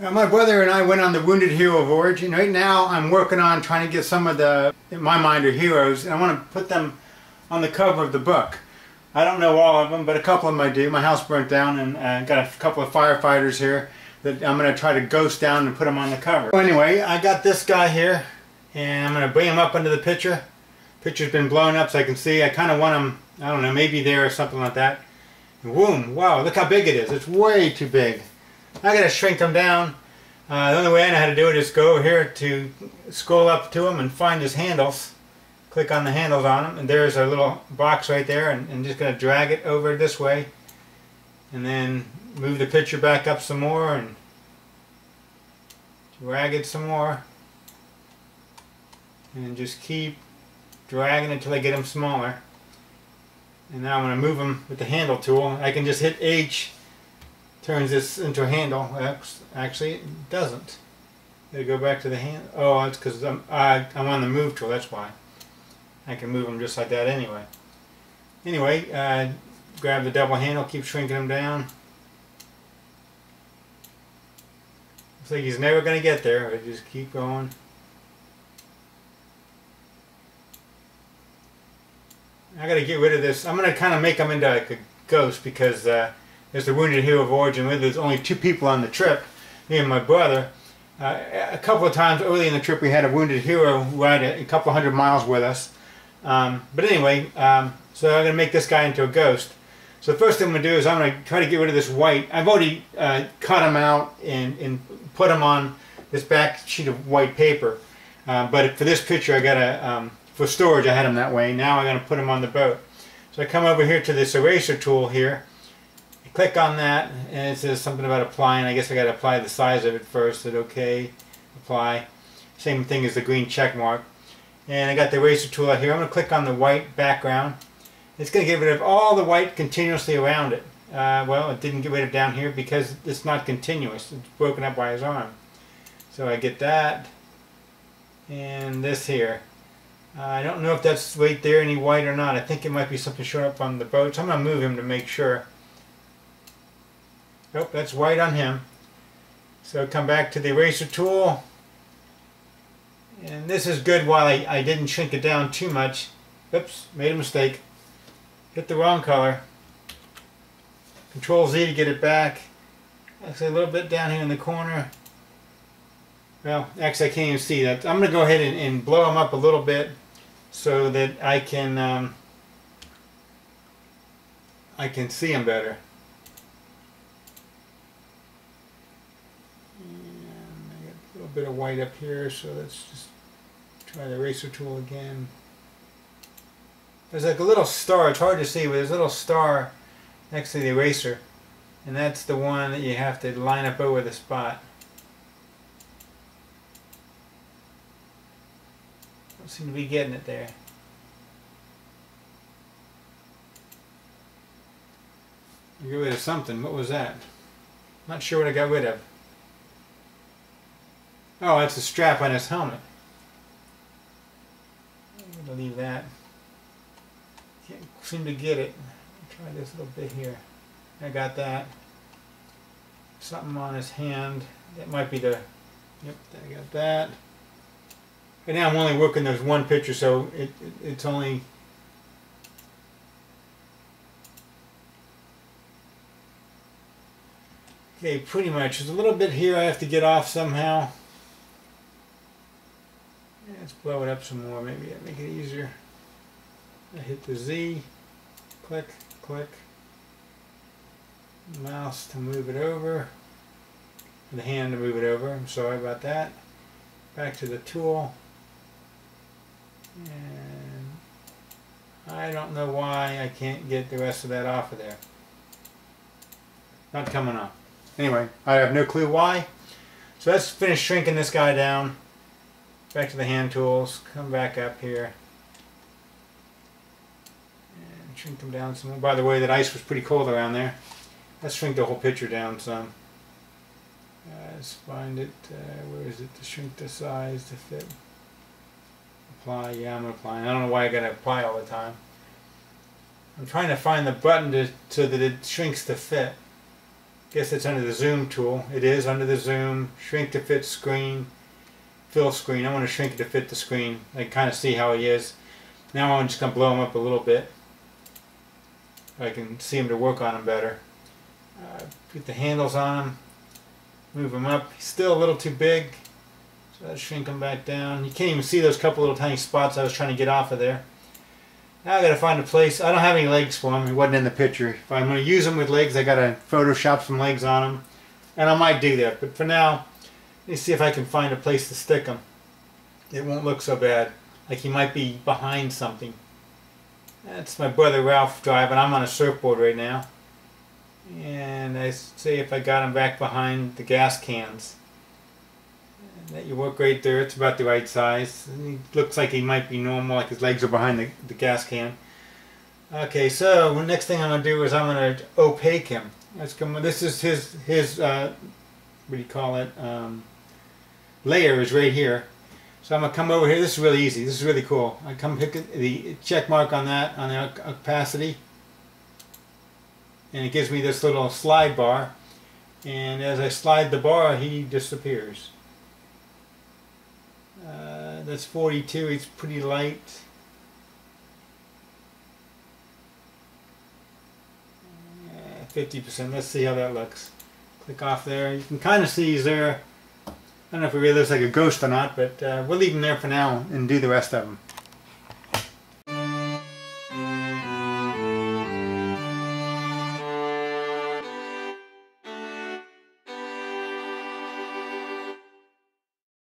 Uh, my brother and I went on the Wounded Hero Voyage. Right now I'm working on trying to get some of the, in my mind, are heroes. And I want to put them on the cover of the book. I don't know all of them, but a couple of them I do. My house burnt down and I uh, got a couple of firefighters here that I'm going to try to ghost down and put them on the cover. anyway, I got this guy here and I'm going to bring him up into the picture. Picture's been blown up so I can see. I kind of want him, I don't know, maybe there or something like that. Boom! Wow, look how big it is. It's way too big. I gotta shrink them down. Uh, the only way I know how to do it is go here to scroll up to them and find his handles. Click on the handles on them and there's a little box right there and, I'm just gonna drag it over this way and then move the picture back up some more and drag it some more and just keep dragging until I get them smaller and now I'm going to move them with the handle tool I can just hit H turns this into a handle. Actually, it doesn't. Gotta go back to the hand. Oh, it's because I'm, I, I'm on the move tool, that's why. I can move them just like that anyway. Anyway, uh, grab the double handle, keep shrinking them down. Looks like he's never going to get there, but just keep going. I got to get rid of this. I'm going to kind of make them into like a ghost because uh, there's the Wounded Hero Voyage. There's only two people on the trip, me and my brother. Uh, a couple of times early in the trip we had a Wounded Hero ride a, a couple hundred miles with us. Um, but anyway, um, so I'm going to make this guy into a ghost. So the first thing I'm going to do is I'm going to try to get rid of this white. I've already uh, cut him out and, and put him on this back sheet of white paper. Uh, but for this picture I got to, um, for storage I had him that way. Now I'm going to put him on the boat. So I come over here to this eraser tool here click on that and it says something about applying. I guess I got to apply the size of it first. Hit OK, apply. Same thing as the green check mark. And I got the eraser tool out here. I'm going to click on the white background. It's going to get rid of all the white continuously around it. Uh, well, it didn't get rid of down here because it's not continuous. It's broken up by his arm. So I get that and this here. Uh, I don't know if that's right there any white or not. I think it might be something showing up on the boat. So I'm going to move him to make sure. Nope, that's white on him. So come back to the eraser tool. And this is good while I, I didn't shrink it down too much. Oops, made a mistake. Hit the wrong color. Control Z to get it back. Actually a little bit down here in the corner. Well, actually I can't even see that. I'm going to go ahead and, and blow them up a little bit so that I can um, I can see them better. Bit of white up here, so let's just try the eraser tool again. There's like a little star, it's hard to see, but there's a little star next to the eraser. And that's the one that you have to line up over the spot. Don't seem to be getting it there. I got rid of something. What was that? Not sure what I got rid of. Oh, that's a strap on his helmet. I'm going to leave that. Can't seem to get it. Try this little bit here. I got that. Something on his hand. That might be the... Yep, I got that. And now I'm only working there's one picture, so it, it it's only... Okay, pretty much. There's a little bit here I have to get off somehow. Let's blow it up some more, maybe that make it easier. I hit the Z, click, click, mouse to move it over, the hand to move it over, I'm sorry about that. Back to the tool, and I don't know why I can't get the rest of that off of there. Not coming off. Anyway, I have no clue why. So let's finish shrinking this guy down back to the hand tools, come back up here and shrink them down some more. By the way, that ice was pretty cold around there. Let's shrink the whole picture down some. Uh, let's find it, uh, where is it to shrink the size to fit. Apply, yeah I'm applying. I don't know why I gotta apply all the time. I'm trying to find the button to, so that it shrinks to fit. guess it's under the zoom tool. It is under the zoom, shrink to fit screen, fill screen. I want to shrink it to fit the screen. I kind of see how he is. Now I'm just going to blow him up a little bit. I can see him to work on him better. Uh, put the handles on him, move him up. He's still a little too big, so I'll shrink him back down. You can't even see those couple little tiny spots I was trying to get off of there. Now I gotta find a place. I don't have any legs for him. He wasn't in the picture. If I'm gonna use him with legs, I gotta Photoshop some legs on him, and I might do that. But for now, let me see if I can find a place to stick him. It won't look so bad. Like he might be behind something. That's my brother Ralph driving. I'm on a surfboard right now. And I see if I got him back behind the gas cans. That you work right there. It's about the right size. He looks like he might be normal, like his legs are behind the, the gas can. Okay, so the next thing I'm going to do is I'm going to opaque him. Let's come. This is his his uh, what do you call it? Um, layer is right here. So I'm gonna come over here. This is really easy. This is really cool. I come pick the check mark on that on the opacity, and it gives me this little slide bar. And as I slide the bar, he disappears. Uh, that's 42. It's pretty light. Fifty percent. Let's see how that looks. Off there. You can kind of see he's there. I don't know if he really looks like a ghost or not, but uh, we'll leave him there for now and do the rest of them.